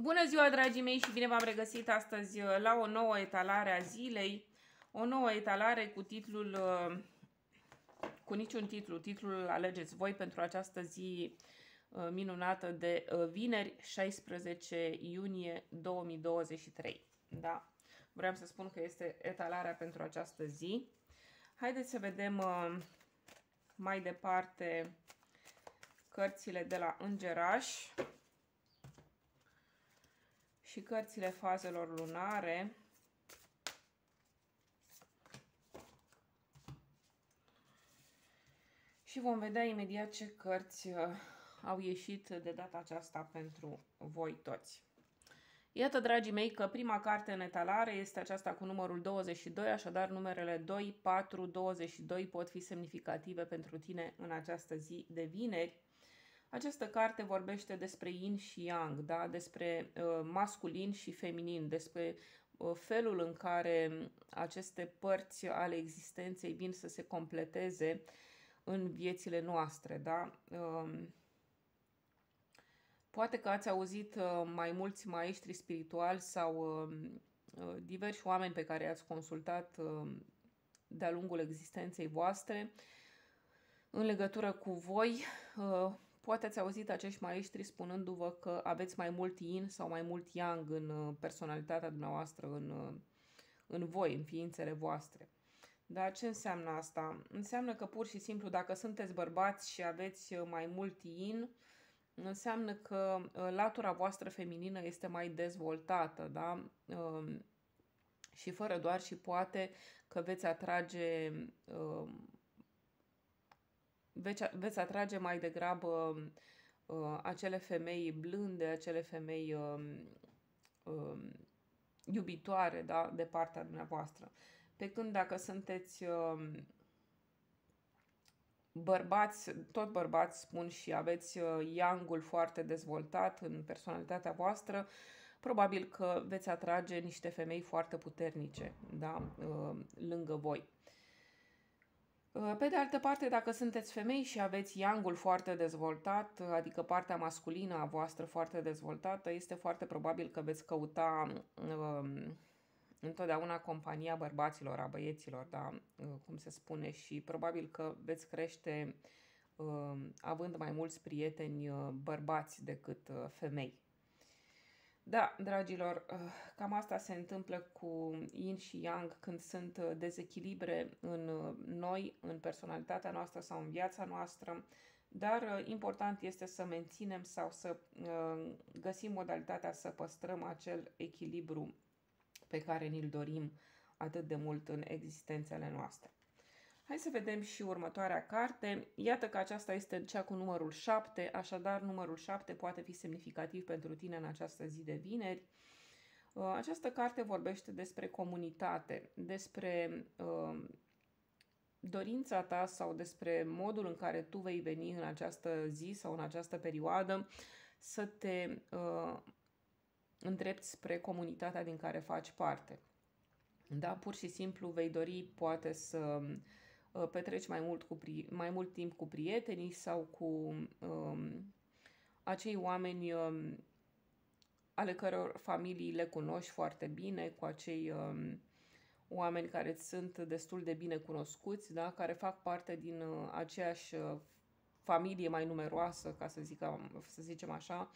Bună ziua, dragii mei, și bine v-am regăsit astăzi uh, la o nouă etalare a zilei. O nouă etalare cu titlul, uh, cu niciun titlu, titlul alegeți voi pentru această zi uh, minunată de vineri, 16 iunie 2023. Da, vreau să spun că este etalarea pentru această zi. Haideți să vedem mai departe cărțile de la Îngeraș și cărțile fazelor lunare. Și vom vedea imediat ce cărți uh, au ieșit de data aceasta pentru voi toți. Iată, dragii mei, că prima carte în etalare este aceasta cu numărul 22, așadar numerele 2, 4, 22 pot fi semnificative pentru tine în această zi de vineri. Această carte vorbește despre yin și yang, da? despre uh, masculin și feminin, despre uh, felul în care aceste părți ale existenței vin să se completeze în viețile noastre. Da? Uh, poate că ați auzit uh, mai mulți maestri spirituali sau uh, uh, diversi oameni pe care i-ați consultat uh, de-a lungul existenței voastre în legătură cu voi. Uh, Poate ați auzit acești maestri spunându-vă că aveți mai mult yin sau mai mult yang în uh, personalitatea dumneavoastră, în, uh, în voi, în ființele voastre. Dar ce înseamnă asta? Înseamnă că pur și simplu dacă sunteți bărbați și aveți uh, mai mult yin, înseamnă că latura voastră feminină este mai dezvoltată, da? Um, și fără doar și poate că veți atrage um, veți, veți atrage mai degrabă uh, acele femei blânde, acele femei uh, uh, iubitoare da, de partea dumneavoastră. Pe când dacă sunteți uh, bărbați, tot bărbați spun și aveți uh, yangul foarte dezvoltat în personalitatea voastră, probabil că veți atrage niște femei foarte puternice da, uh, lângă voi. Uh, pe de altă parte, dacă sunteți femei și aveți yangul foarte dezvoltat, adică partea masculină a voastră foarte dezvoltată, este foarte probabil că veți căuta uh, întotdeauna compania bărbaților, a băieților, da, uh, cum se spune, și probabil că veți crește uh, având mai mulți prieteni uh, bărbați decât uh, femei. Da, dragilor, uh, cam asta se întâmplă cu yin și yang când sunt uh, dezechilibre în uh, noi, în personalitatea noastră sau în viața noastră, dar important este să menținem sau să găsim modalitatea să păstrăm acel echilibru pe care ni-l dorim atât de mult în existențele noastre. Hai să vedem și următoarea carte. Iată că aceasta este cea cu numărul 7, așadar numărul 7 poate fi semnificativ pentru tine în această zi de vineri. Uh, această carte vorbește despre comunitate, despre uh, dorința ta sau despre modul în care tu vei veni în această zi sau în această perioadă să te uh, îndrepți spre comunitatea din care faci parte. Da, pur și simplu vei dori poate să Uh, petreci mai mult, cu, mai mult timp cu prietenii sau cu um, acei oameni um, ale căror familii le cunoști foarte bine, cu acei um, oameni care sunt destul de bine cunoscuți, da? care fac parte din uh, aceeași uh, familie mai numeroasă, ca să, zic, să zicem așa,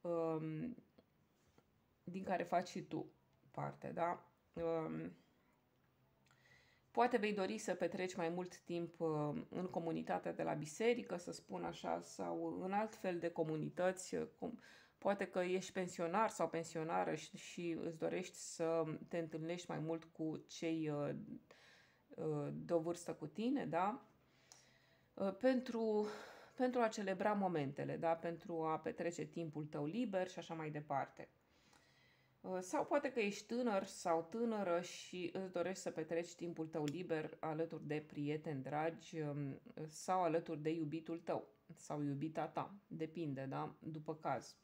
um, din care faci și tu parte. Da? Um, Poate vei dori să petreci mai mult timp uh, în comunitatea de la biserică, să spun așa, sau în alt fel de comunități. Uh, poate că ești pensionar sau pensionară și, și îți dorești să te întâlnești mai mult cu cei uh, de o vârstă cu tine, da? Pentru, pentru a celebra momentele, da? Pentru a petrece timpul tău liber și așa mai departe. Uh, sau poate că ești tânăr sau tânără și îți dorești să petreci timpul tău liber alături de prieteni dragi um, sau alături de iubitul tău sau iubita ta. Depinde, da? După caz.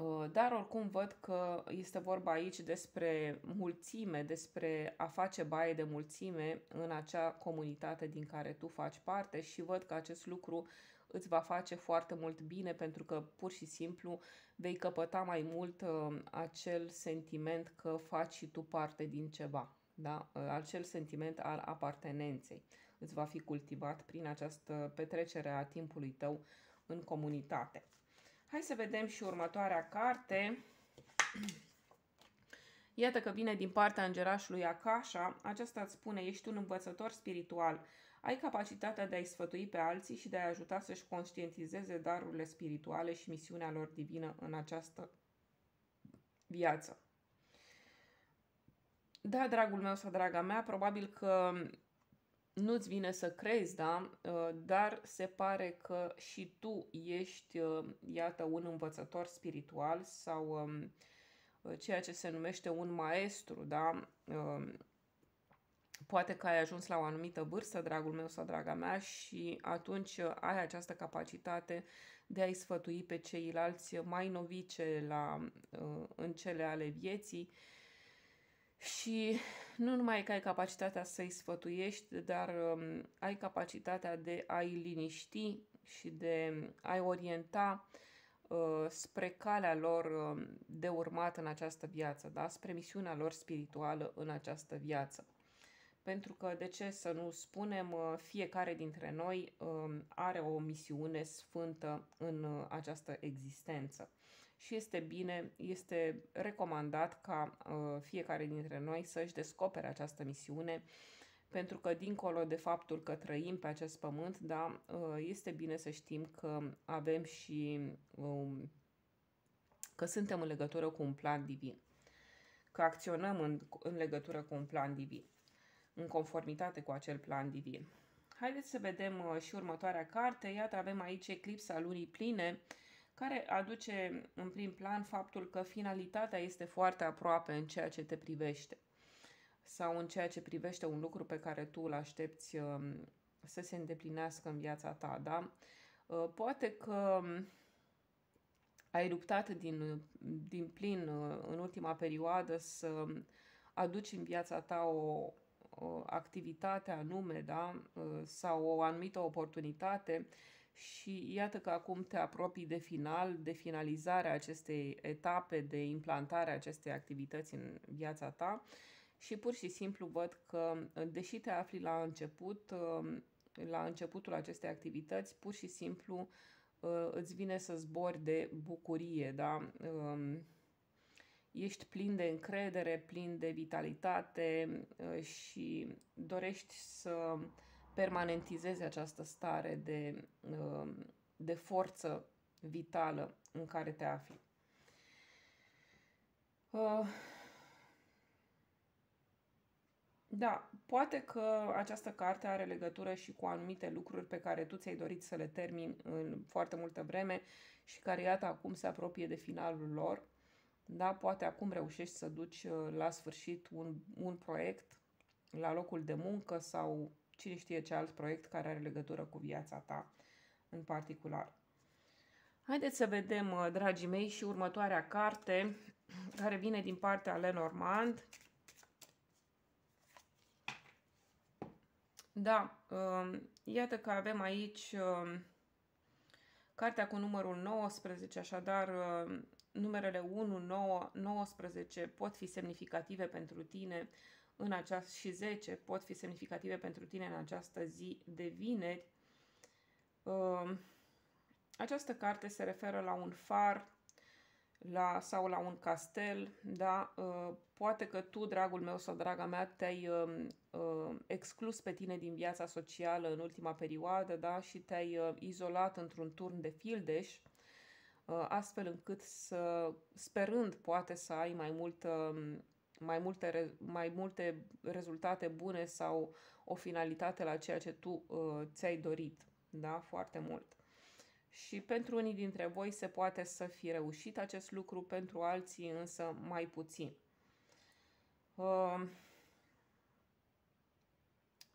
Uh, dar oricum văd că este vorba aici despre mulțime, despre a face baie de mulțime în acea comunitate din care tu faci parte și văd că acest lucru îți va face foarte mult bine pentru că pur și simplu vei căpăta mai mult uh, acel sentiment că faci și tu parte din ceva, da? Uh, acel sentiment al apartenenței îți va fi cultivat prin această petrecere a timpului tău în comunitate. Hai să vedem și următoarea carte. Iată că vine din partea îngerașului Akasha. Aceasta îți spune, ești un învățător spiritual. Ai capacitatea de a-i sfătui pe alții și de a ajuta să-și conștientizeze darurile spirituale și misiunea lor divină în această viață. Da, dragul meu sau draga mea, probabil că nu-ți vine să crezi, da? Uh, dar se pare că și tu ești, uh, iată, un învățător spiritual sau um, uh, ceea ce se numește un maestru, da? Um, poate că ai ajuns la o anumită vârstă, dragul meu sau draga mea, și atunci ai această capacitate de a-i sfătui pe ceilalți mai novice la, în cele ale vieții și nu numai că ai capacitatea să-i sfătuiești, dar um, ai capacitatea de a-i liniști și de a-i orienta uh, spre calea lor uh, de urmat în această viață, da? spre misiunea lor spirituală în această viață. Pentru că, de ce să nu spunem, uh, fiecare dintre noi uh, are o misiune sfântă în uh, această existență și este bine, este recomandat ca uh, fiecare dintre noi să-și descopere această misiune, pentru că dincolo de faptul că trăim pe acest pământ, da, uh, este bine să știm că avem și um, că suntem în legătură cu un plan divin, că acționăm în, în legătură cu un plan divin, în conformitate cu acel plan divin. Haideți să vedem uh, și următoarea carte. Iată, avem aici eclipsa lunii pline, uh, care aduce în prim plan faptul că finalitatea este foarte aproape în ceea ce te privește sau în ceea ce privește un lucru pe care tu îl aștepți um, să se îndeplinească în viața ta, da? Uh, poate că um, ai luptat din, din plin uh, în ultima perioadă să aduci în viața ta o, o activitate anume, da? Uh, sau o anumită oportunitate și iată că acum te apropii de final, de finalizarea acestei etape, de implantarea acestei activități în viața ta și pur și simplu văd că, deși te afli la început, la începutul acestei activități, pur și simplu îți vine să zbori de bucurie, da? Ești plin de încredere, plin de vitalitate și dorești să permanentizezi această stare de, um, de forță vitală în care te afli. Uh, da, poate că această carte are legătură și cu anumite lucruri pe care tu ți-ai dorit să le termini în foarte multă vreme și care, iată, acum se apropie de finalul lor. Da, poate acum reușești să duci uh, la sfârșit un, un proiect la locul de muncă sau cine știe ce alt proiect care are legătură cu viața ta în particular. Haideți să vedem, uh, dragii mei, și următoarea carte care vine din partea Lenormand. Da, um, iată că avem aici um, cartea cu numărul 19, așadar um, numerele 1, 9, 19 pot fi semnificative pentru tine în această și 10 pot fi semnificative pentru tine în această zi de vineri. Uh, această carte se referă la un far la, sau la un castel, da? Uh, poate că tu, dragul meu sau draga mea, te-ai uh, uh, exclus pe tine din viața socială în ultima perioadă, da? Și te-ai uh, izolat într-un turn de fildeș, uh, astfel încât să, sperând poate să ai mai multă mai multe, mai multe rezultate bune sau o finalitate la ceea ce tu uh, ți-ai dorit, da, foarte mult. Și pentru unii dintre voi se poate să fi reușit acest lucru, pentru alții însă mai puțin. Uh,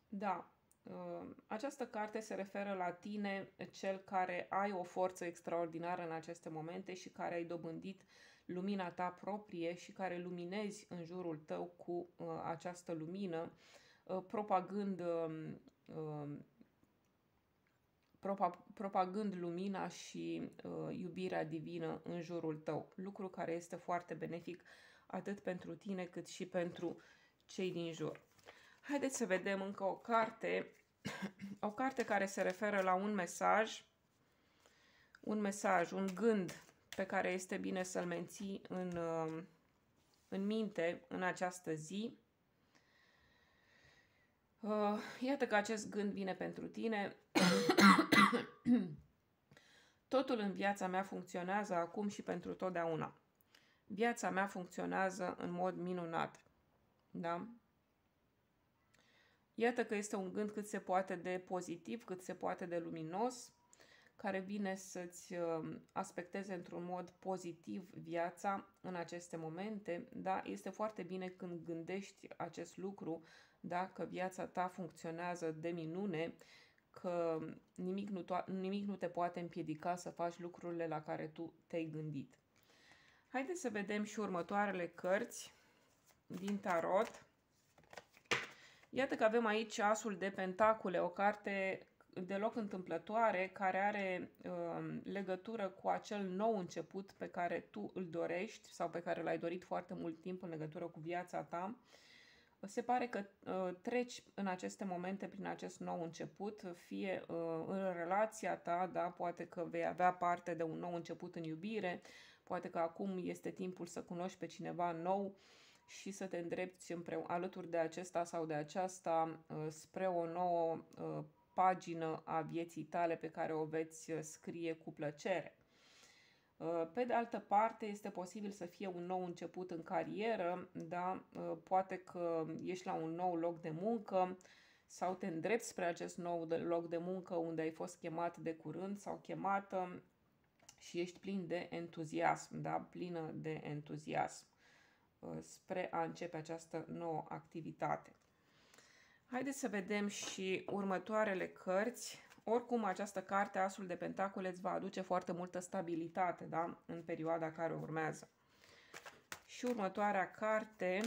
da, uh, această carte se referă la tine, cel care ai o forță extraordinară în aceste momente și care ai dobândit lumina ta proprie și care luminezi în jurul tău cu uh, această lumină, uh, propagând, uh, uh, propagând lumina și uh, iubirea divină în jurul tău, lucru care este foarte benefic atât pentru tine cât și pentru cei din jur. Haideți să vedem încă o carte, o carte care se referă la un mesaj, un mesaj, un gând pe care este bine să-l menții în, uh, în minte în această zi. Uh, iată că acest gând vine pentru tine. Totul în viața mea funcționează acum și pentru totdeauna. Viața mea funcționează în mod minunat. Da? Iată că este un gând cât se poate de pozitiv, cât se poate de luminos, care vine să-ți uh, aspecteze într-un mod pozitiv viața în aceste momente. Da? Este foarte bine când gândești acest lucru, da? că viața ta funcționează de minune, că nimic nu, nimic nu te poate împiedica să faci lucrurile la care tu te-ai gândit. Haideți să vedem și următoarele cărți din tarot. Iată că avem aici Asul de Pentacule, o carte deloc întâmplătoare care are uh, legătură cu acel nou început pe care tu îl dorești sau pe care l-ai dorit foarte mult timp în legătură cu viața ta. Se pare că uh, treci în aceste momente prin acest nou început, fie uh, în relația ta, da, poate că vei avea parte de un nou început în iubire, poate că acum este timpul să cunoști pe cineva nou și să te îndrepți împreună, alături de acesta sau de aceasta uh, spre o nouă uh, pagină a vieții tale pe care o veți uh, scrie cu plăcere. Pe de altă parte, este posibil să fie un nou început în carieră, da? poate că ești la un nou loc de muncă sau te îndrepți spre acest nou loc de muncă unde ai fost chemat de curând sau chemată și ești plin de entuziasm, da? plină de entuziasm spre a începe această nouă activitate. Haideți să vedem și următoarele cărți. Oricum, această carte, Asul de Pentacole, îți va aduce foarte multă stabilitate da? în perioada care urmează. Și următoarea carte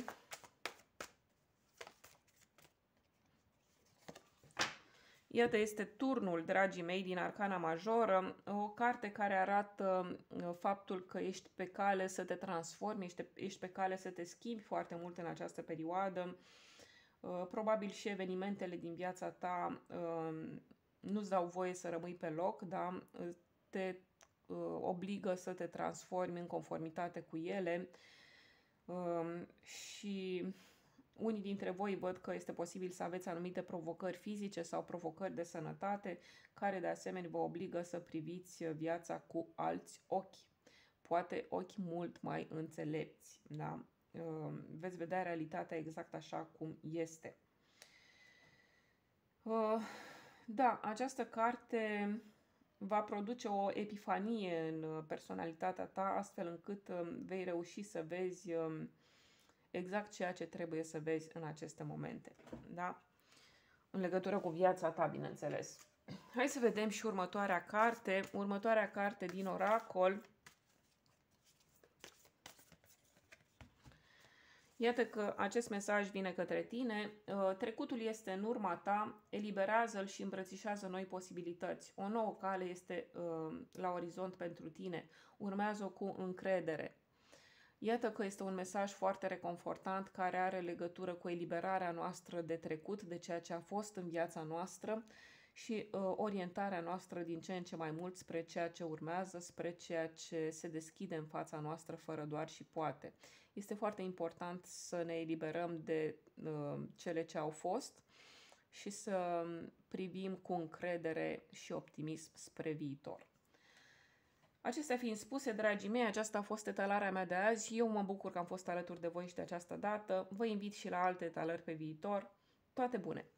Iată, este turnul, dragii mei, din Arcana Majoră, o carte care arată uh, faptul că ești pe cale să te transformi, ești, ești pe cale să te schimbi foarte mult în această perioadă. Uh, probabil și evenimentele din viața ta uh, nu-ți dau voie să rămâi pe loc, dar te obligă să te transformi în conformitate cu ele și unii dintre voi văd că este posibil să aveți anumite provocări fizice sau provocări de sănătate, care de asemenea vă obligă să priviți viața cu alți ochi. Poate ochi mult mai înțelepți. Da? Ehm, veți vedea realitatea exact așa cum este. Ehm, da, această carte va produce o epifanie în personalitatea ta, astfel încât ehm, vei reuși să vezi exact ceea ce trebuie să vezi în aceste momente. Da? În legătură cu viața ta, bineînțeles. Hai să vedem și următoarea carte. Următoarea carte din Oracol. Iată că acest mesaj vine către tine. Uh, trecutul este în urma ta, eliberează-l și îmbrățișează noi posibilități. O nouă cale este uh, la orizont pentru tine. Urmează-o cu încredere. Iată că este un mesaj foarte reconfortant care are legătură cu eliberarea noastră de trecut, de ceea ce a fost în viața noastră și uh, orientarea noastră din ce în ce mai mult spre ceea ce urmează, spre ceea ce se deschide în fața noastră fără doar și poate. Este foarte important să ne eliberăm de uh, cele ce au fost și să privim cu încredere și optimism spre viitor. Acestea fiind spuse, dragii mei, aceasta a fost etalarea mea de azi. Eu mă bucur că am fost alături de voi și de această dată. Vă invit și la alte etalări pe viitor. Toate bune!